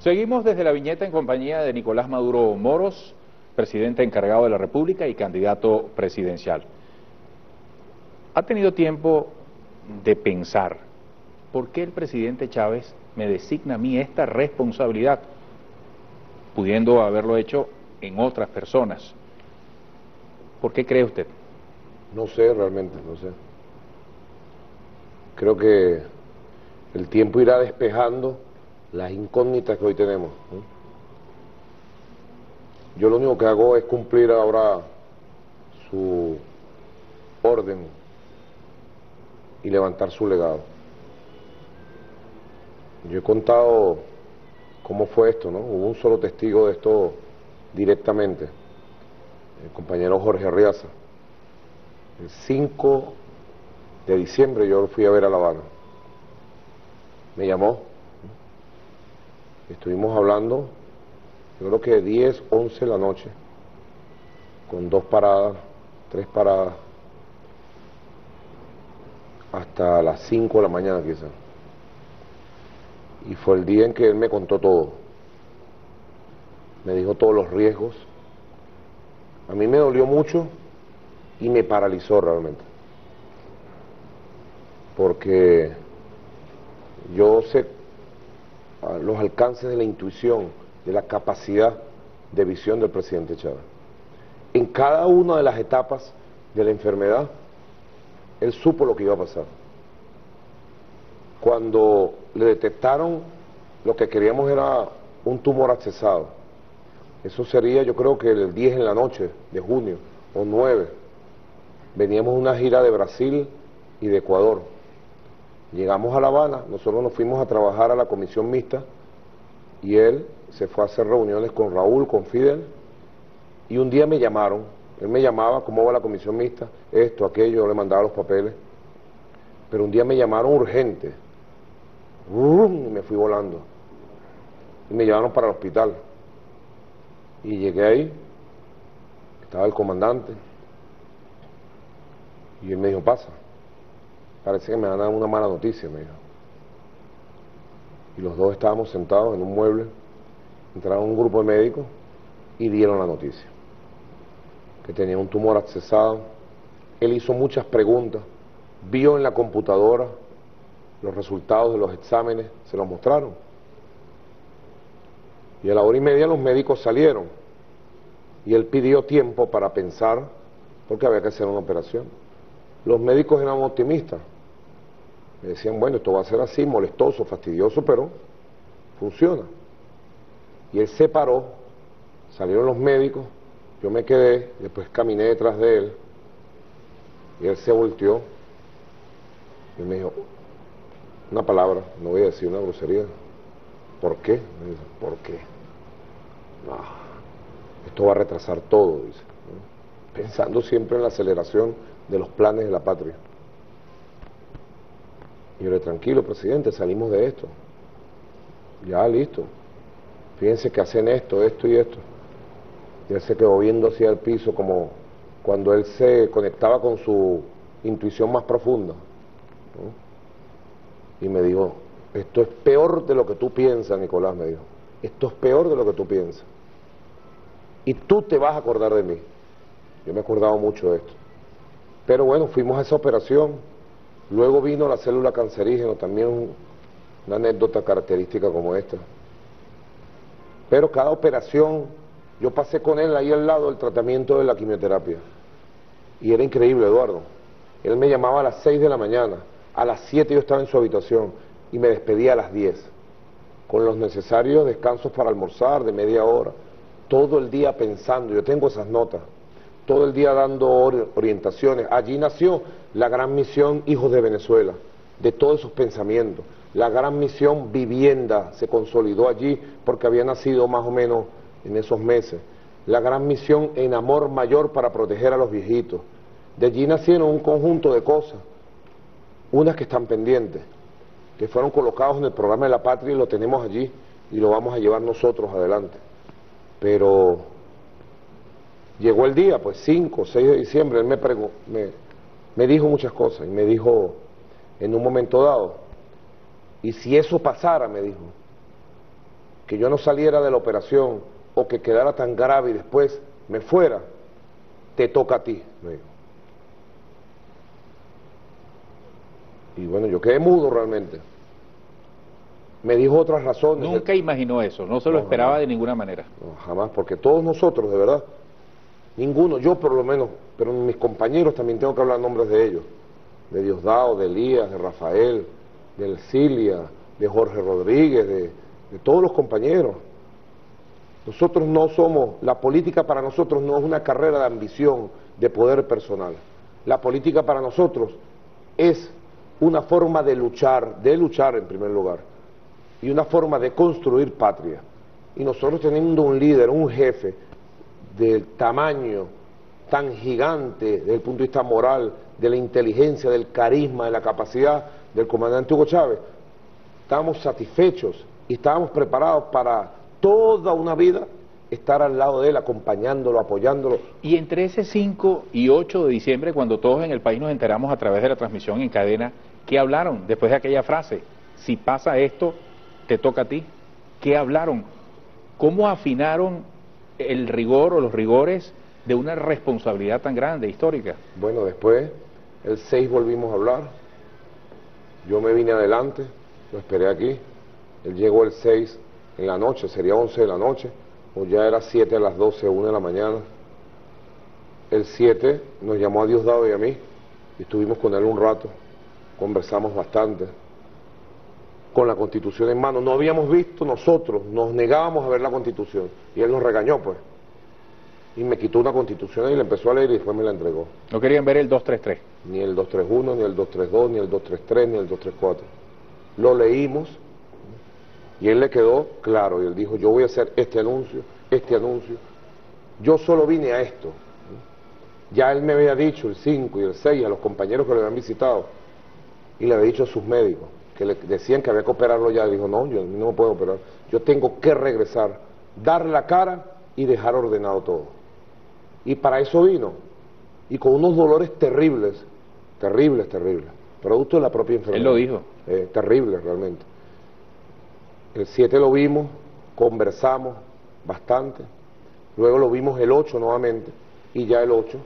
Seguimos desde la viñeta en compañía de Nicolás Maduro Moros, presidente encargado de la República y candidato presidencial. ¿Ha tenido tiempo de pensar por qué el presidente Chávez me designa a mí esta responsabilidad, pudiendo haberlo hecho en otras personas? ¿Por qué cree usted? No sé realmente, no sé. Creo que el tiempo irá despejando las incógnitas que hoy tenemos. Yo lo único que hago es cumplir ahora su orden y levantar su legado. Yo he contado cómo fue esto, ¿no? Hubo un solo testigo de esto directamente, el compañero Jorge Arriaza. El 5 de diciembre yo lo fui a ver a La Habana. Me llamó Estuvimos hablando, yo creo que de 10, 11 de la noche, con dos paradas, tres paradas, hasta las 5 de la mañana quizás. Y fue el día en que él me contó todo. Me dijo todos los riesgos. A mí me dolió mucho y me paralizó realmente. Porque yo sé los alcances de la intuición, de la capacidad de visión del presidente Chávez. En cada una de las etapas de la enfermedad, él supo lo que iba a pasar. Cuando le detectaron, lo que queríamos era un tumor accesado. Eso sería, yo creo que el 10 en la noche de junio o 9. Veníamos una gira de Brasil y de Ecuador. Llegamos a La Habana, nosotros nos fuimos a trabajar a la comisión mixta y él se fue a hacer reuniones con Raúl, con Fidel, y un día me llamaron, él me llamaba, ¿cómo va la comisión mixta? Esto, aquello, le mandaba los papeles, pero un día me llamaron urgente, y me fui volando, y me llevaron para el hospital, y llegué ahí, estaba el comandante, y él me dijo, pasa parece que me van a dar una mala noticia, me dijo. Y los dos estábamos sentados en un mueble, entraron un grupo de médicos y dieron la noticia, que tenía un tumor accesado. Él hizo muchas preguntas, vio en la computadora los resultados de los exámenes, se los mostraron. Y a la hora y media los médicos salieron y él pidió tiempo para pensar porque había que hacer una operación. Los médicos eran optimistas. Me decían, bueno, esto va a ser así, molestoso, fastidioso, pero funciona. Y él se paró, salieron los médicos, yo me quedé, después caminé detrás de él, y él se volteó y me dijo, una palabra, no voy a decir una grosería. ¿Por qué? Me dice, ¿por qué? esto va a retrasar todo, dice. Pensando siempre en la aceleración de los planes de la patria. Y yo le tranquilo, presidente, salimos de esto. Ya, listo. Fíjense que hacen esto, esto y esto. Y él se quedó viendo hacia el piso como cuando él se conectaba con su intuición más profunda. Y me dijo, esto es peor de lo que tú piensas, Nicolás, me dijo. Esto es peor de lo que tú piensas. Y tú te vas a acordar de mí. Yo me he acordado mucho de esto. Pero bueno, fuimos a esa operación. Luego vino la célula cancerígena, también una anécdota característica como esta. Pero cada operación, yo pasé con él ahí al lado del tratamiento de la quimioterapia. Y era increíble, Eduardo. Él me llamaba a las 6 de la mañana, a las 7 yo estaba en su habitación y me despedía a las 10, con los necesarios descansos para almorzar de media hora, todo el día pensando, yo tengo esas notas todo el día dando orientaciones. Allí nació la gran misión Hijos de Venezuela, de todos esos pensamientos. La gran misión Vivienda se consolidó allí porque había nacido más o menos en esos meses. La gran misión En Amor Mayor para proteger a los viejitos. De allí nacieron un conjunto de cosas, unas que están pendientes, que fueron colocados en el programa de la patria y lo tenemos allí y lo vamos a llevar nosotros adelante. Pero Llegó el día, pues 5, 6 de diciembre, él me, me, me dijo muchas cosas y me dijo en un momento dado, y si eso pasara, me dijo, que yo no saliera de la operación o que quedara tan grave y después me fuera, te toca a ti, me dijo. Y bueno, yo quedé mudo realmente. Me dijo otras razones. Nunca imaginó eso, no se lo esperaba de ninguna manera. No, jamás, porque todos nosotros, de verdad, ninguno, yo por lo menos, pero mis compañeros también tengo que hablar nombres de ellos, de Diosdado, de Elías, de Rafael, de Elcilia, de Jorge Rodríguez, de, de todos los compañeros. Nosotros no somos, la política para nosotros no es una carrera de ambición, de poder personal. La política para nosotros es una forma de luchar, de luchar en primer lugar, y una forma de construir patria. Y nosotros teniendo un líder, un jefe del tamaño tan gigante desde el punto de vista moral, de la inteligencia, del carisma, de la capacidad del comandante Hugo Chávez, estábamos satisfechos y estábamos preparados para toda una vida estar al lado de él, acompañándolo, apoyándolo. Y entre ese 5 y 8 de diciembre, cuando todos en el país nos enteramos a través de la transmisión en cadena, ¿qué hablaron después de aquella frase? Si pasa esto, te toca a ti. ¿Qué hablaron? ¿Cómo afinaron el rigor o los rigores de una responsabilidad tan grande, histórica? Bueno, después, el 6 volvimos a hablar, yo me vine adelante, lo esperé aquí, él llegó el 6 en la noche, sería 11 de la noche, o ya era 7 a las 12, 1 de la mañana. El 7 nos llamó a Diosdado y a mí, y estuvimos con él un rato, conversamos bastante, con la constitución en mano. No habíamos visto nosotros, nos negábamos a ver la constitución, y él nos regañó pues. Y me quitó una constitución y la empezó a leer y después me la entregó. No querían ver el 233. Ni el 231, ni el 232, ni el 233, ni el 234. Lo leímos y él le quedó claro y él dijo, yo voy a hacer este anuncio, este anuncio. Yo solo vine a esto. Ya él me había dicho el 5 y el 6 a los compañeros que lo habían visitado y le había dicho a sus médicos que le decían que había que operarlo ya. Dijo, no, yo no me puedo operar. Yo tengo que regresar, dar la cara y dejar ordenado todo. Y para eso vino. Y con unos dolores terribles, terribles, terribles, producto de la propia enfermedad. Él lo dijo. Eh, terrible realmente. El 7 lo vimos, conversamos bastante, luego lo vimos el 8 nuevamente y ya el 8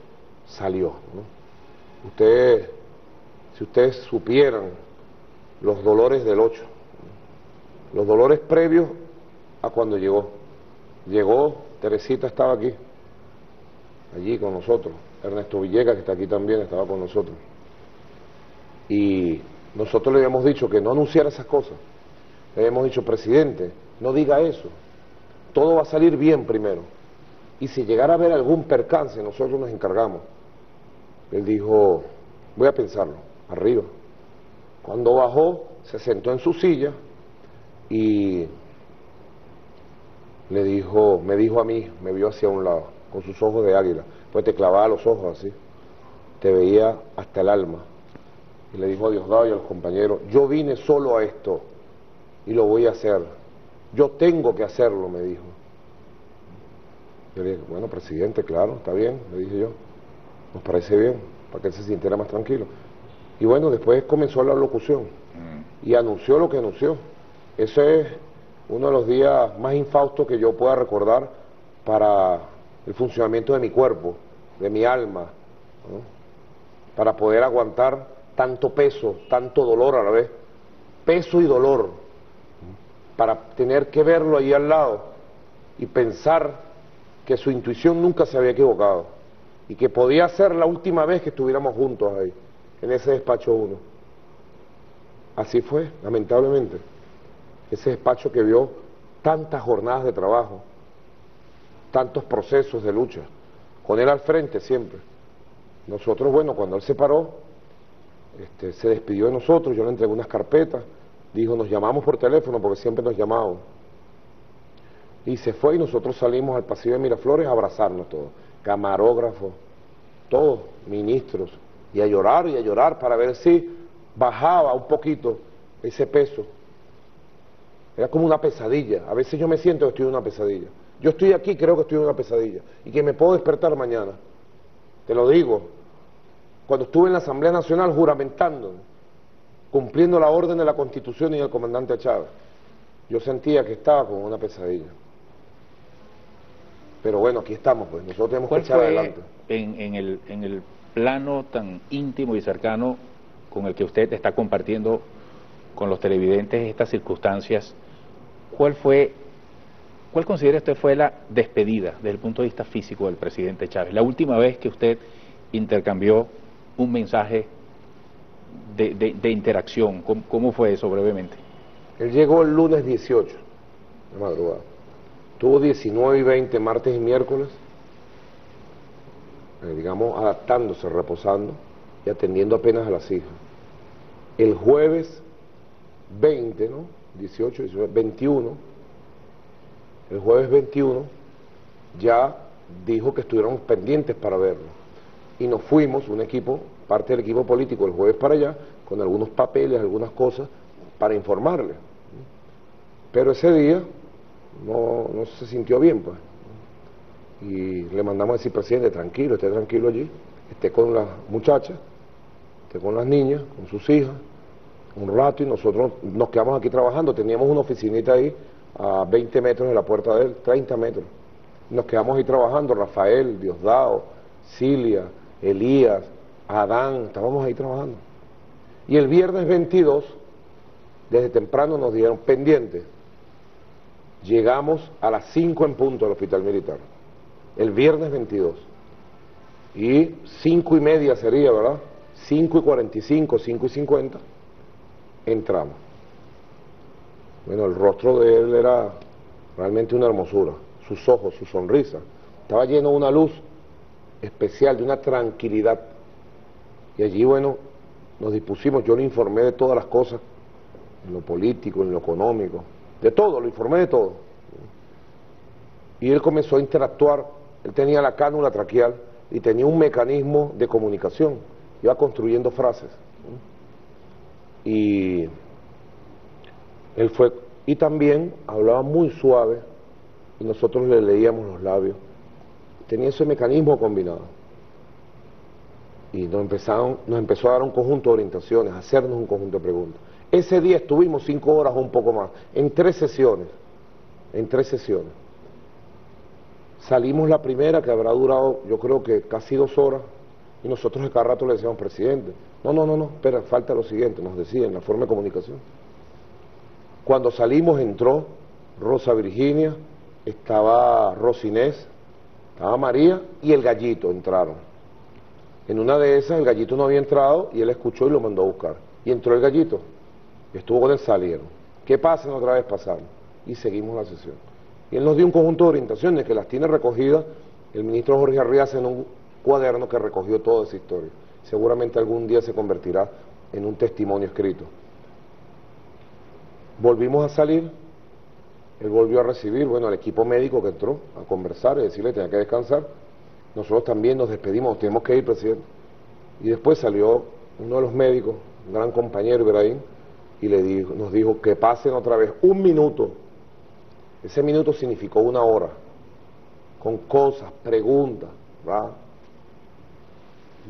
salió. Ustedes, si ustedes supieran los dolores del 8, los dolores previos a cuando llegó. Llegó, Teresita estaba aquí, allí con nosotros. Ernesto Villegas, que está aquí también, estaba con nosotros. Y nosotros le habíamos dicho que no anunciara esas cosas. Le habíamos dicho, presidente, no diga eso. Todo va a salir bien primero. Y si llegara a haber algún percance, nosotros nos encargamos. Él dijo, voy a pensarlo, arriba. Cuando bajó, se sentó en su silla y le dijo, me dijo a mí, me vio hacia un lado con sus ojos de águila, pues te clavaba los ojos así, te veía hasta el alma. Y le dijo a Diosdado y a los compañeros, yo vine solo a esto y lo voy a hacer. Yo tengo que hacerlo, me dijo. Yo le dije, bueno, presidente, claro, está bien, le dije yo. Nos parece bien, para que él se sintiera más tranquilo. Y bueno, después comenzó la locución. Mm. y anunció lo que anunció. Ese es uno de los días más infaustos que yo pueda recordar para el funcionamiento de mi cuerpo, de mi alma, para poder aguantar tanto peso, tanto dolor a la vez, peso y dolor, para tener que verlo ahí al lado y pensar que su intuición nunca se había equivocado y que podía ser la última vez que estuviéramos juntos ahí, en ese despacho uno. Así fue, lamentablemente. Ese despacho que vio tantas jornadas de trabajo, tantos procesos de lucha, con él al frente siempre. Nosotros, bueno, cuando él se paró, este, se despidió de nosotros, yo le entregué unas carpetas, dijo, nos llamamos por teléfono porque siempre nos llamaban. Y se fue y nosotros salimos al pasillo de Miraflores a abrazarnos todos, camarógrafos, todos, ministros, y a llorar y a llorar para ver si bajaba un poquito ese peso. Era como una pesadilla, a veces yo me siento que estoy en una pesadilla. Yo estoy aquí, creo que estoy en una pesadilla y que me puedo despertar mañana. Te lo digo. Cuando estuve en la Asamblea Nacional juramentando, cumpliendo la orden de la Constitución y del comandante Chávez. yo sentía que estaba con una pesadilla. Pero bueno, aquí estamos, pues nosotros tenemos que echar adelante. En, en, el, en el plano tan íntimo y cercano con el que usted está compartiendo con los televidentes estas circunstancias, ¿cuál fue, cuál considera usted fue la despedida desde el punto de vista físico del presidente Chávez? La última vez que usted intercambió un mensaje de, interacción, ¿cómo, fue eso brevemente? Él llegó el lunes 18 de madrugada. Tuvo 19 y 20 martes y miércoles, eh, digamos, adaptándose, reposando y atendiendo apenas a las hijas. El jueves 20, ¿no? 18, 19, 21, el jueves 21 ya dijo que estuviéramos pendientes para verlo. Y nos fuimos, un equipo, parte del equipo político, el jueves para allá, con algunos papeles, algunas cosas, para informarle. Pero ese día no, no se sintió bien, pues. Y le mandamos a decir, presidente, tranquilo, esté tranquilo allí, esté con las muchachas, esté con las niñas, con sus hijas, un rato y nosotros nos quedamos aquí trabajando. Teníamos una oficinita ahí a 20 metros de la puerta de él, 30 metros. Nos quedamos ahí trabajando, Rafael, Diosdado, Cilia, Elías, Adán, estábamos ahí trabajando. Y el viernes 22, desde temprano nos dieron pendientes. Llegamos a las 5 en punto al hospital militar, el viernes 22. Y 5 y media sería, ¿verdad? 5 y 45, 5 y 50 entramos. Bueno, el rostro de él era realmente una hermosura, sus ojos, su sonrisa. Estaba lleno de una luz especial, de una tranquilidad. Y allí, bueno, nos dispusimos, yo le informé de todas las cosas, en lo político, en lo económico, de todo, lo informé de todo. Y él comenzó a interactuar, él tenía la cánula traqueal y tenía un mecanismo de comunicación, iba construyendo frases y él fue, y también hablaba muy suave y nosotros le leíamos los labios. Tenía ese mecanismo combinado. Y nos, empezaron, nos empezó a dar un conjunto de orientaciones, a hacernos un conjunto de preguntas. Ese día estuvimos cinco horas o un poco más, en tres sesiones, en tres sesiones. Salimos la primera, que habrá durado yo creo que casi dos horas, y nosotros de cada rato le decíamos, presidente, no, no, no, no, espera, falta lo siguiente, nos decía en la forma de comunicación. Cuando salimos entró Rosa Virginia, estaba Rosinés, estaba María y el gallito entraron. En una de esas el gallito no había entrado y él escuchó y lo mandó a buscar. Y entró el gallito, estuvo con él, salieron. ¿Qué pasa? Otra vez pasaron. Y seguimos la sesión. Y él nos dio un conjunto de orientaciones que las tiene recogidas el ministro Jorge Arriaza en un cuaderno que recogió toda esa historia. Seguramente algún día se convertirá en un testimonio escrito. Volvimos a salir, él volvió a recibir, bueno, al equipo médico que entró a conversar y decirle tenía que descansar. Nosotros también nos despedimos, tenemos que ir, presidente. Y después salió uno de los médicos, un gran compañero, Ibrahim, y le dijo, nos dijo que pasen otra vez un minuto. Ese minuto significó una hora, con cosas, preguntas, ¿verdad?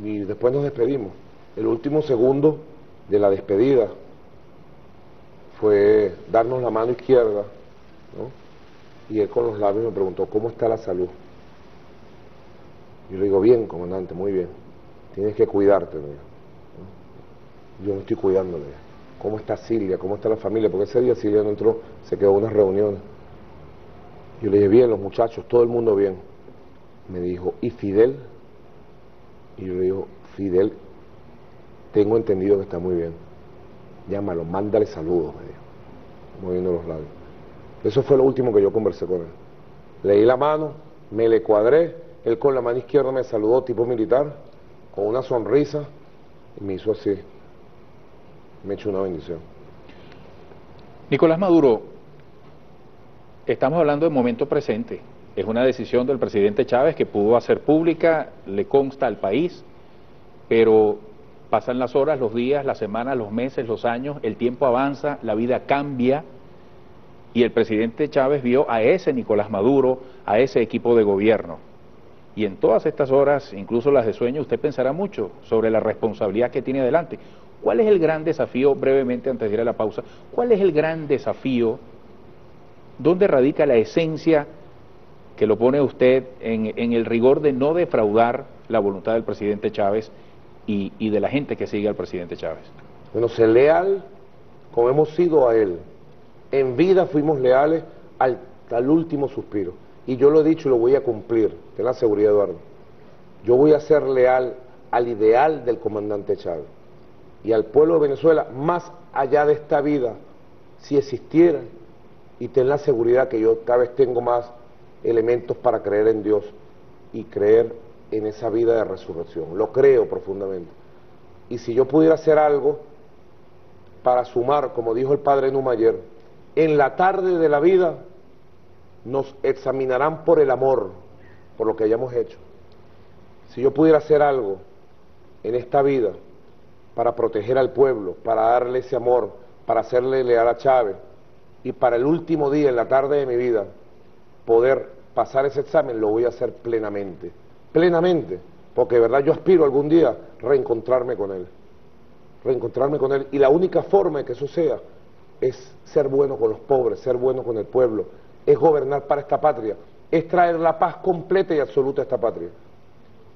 y después nos despedimos. El último segundo de la despedida fue darnos la mano izquierda, ¿no? y él con los labios me preguntó, ¿cómo está la salud? Yo le digo, bien, comandante, muy bien. Tienes que cuidarte, Yo no estoy cuidándole. ¿Cómo está Silvia? ¿Cómo está la familia? Porque ese día Silvia no entró, se quedó en unas reuniones. Yo le dije, bien, los muchachos, todo el mundo bien. Me dijo, ¿y Fidel? Y yo le digo, Fidel, tengo entendido que está muy bien. Llámalo, mándale saludos, me dijo, moviendo los labios. Eso fue lo último que yo conversé con él. Leí la mano, me le cuadré, él con la mano izquierda me saludó tipo militar, con una sonrisa, y me hizo así. Me echó una bendición. Nicolás Maduro, estamos hablando de momento presente. Es una decisión del presidente Chávez que pudo hacer pública, le consta al país, pero pasan las horas, los días, las semanas, los meses, los años, el tiempo avanza, la vida cambia y el presidente Chávez vio a ese Nicolás Maduro, a ese equipo de gobierno. Y en todas estas horas, incluso las de sueño, usted pensará mucho sobre la responsabilidad que tiene adelante. ¿Cuál es el gran desafío, brevemente antes de ir a la pausa, cuál es el gran desafío ¿Dónde radica la esencia que lo pone usted en, el rigor de no defraudar la voluntad del presidente Chávez y, de la gente que sigue al presidente Chávez? Bueno, ser leal como hemos sido a él. En vida fuimos leales al, al último suspiro. Y yo lo he dicho y lo voy a cumplir, ten la seguridad, Eduardo. Yo voy a ser leal al ideal del comandante Chávez y al pueblo de Venezuela, más allá de esta vida, si existiera, y ten la seguridad que yo cada vez tengo más elementos para creer en Dios y creer en esa vida de resurrección. Lo creo profundamente. Y si yo pudiera hacer algo para sumar, como dijo el padre Numa ayer, en la tarde de la vida nos examinarán por el amor, por lo que hayamos hecho. Si yo pudiera hacer algo en esta vida para proteger al pueblo, para darle ese amor, para hacerle leal a Chávez, y para el último día, en la tarde de mi vida, poder pasar ese examen, lo voy a hacer plenamente, plenamente, porque de verdad yo aspiro algún día reencontrarme con él, reencontrarme con él, y la única forma de que eso sea es ser bueno con los pobres, ser bueno con el pueblo, es gobernar para esta patria, es traer la paz completa y absoluta a esta patria.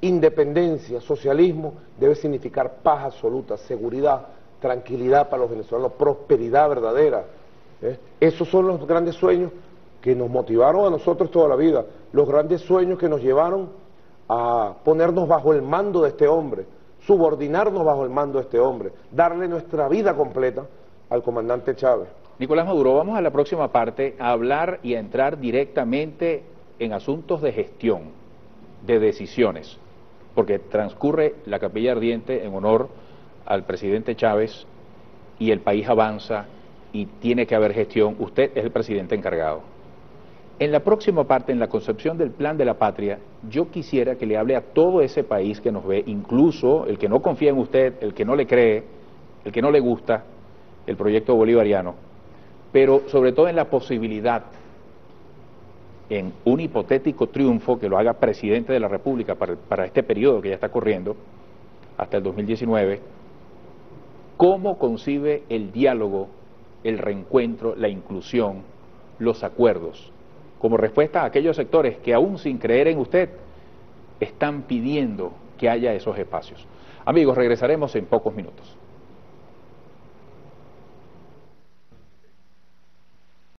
Independencia, socialismo, debe significar paz absoluta, seguridad, tranquilidad para los venezolanos, prosperidad verdadera. ¿Eh? Esos son los grandes sueños que nos motivaron a nosotros toda la vida, los grandes sueños que nos llevaron a ponernos bajo el mando de este hombre, subordinarnos bajo el mando de este hombre, darle nuestra vida completa al comandante Chávez. Nicolás Maduro, vamos a la próxima parte a hablar y a entrar directamente en asuntos de gestión, de decisiones, porque transcurre la capilla ardiente en honor al presidente Chávez y el país avanza y tiene que haber gestión. Usted es el presidente encargado. En la próxima parte, en la concepción del plan de la patria, yo quisiera que le hable a todo ese país que nos ve, incluso el que no confía en usted, el que no le cree, el que no le gusta el proyecto bolivariano, pero sobre todo en la posibilidad, en un hipotético triunfo que lo haga presidente de la República para, este periodo que ya está corriendo, hasta el 2019, ¿cómo concibe el diálogo, el reencuentro, la inclusión, los acuerdos? como respuesta a aquellos sectores que aún sin creer en usted están pidiendo que haya esos espacios. Amigos, regresaremos en pocos minutos.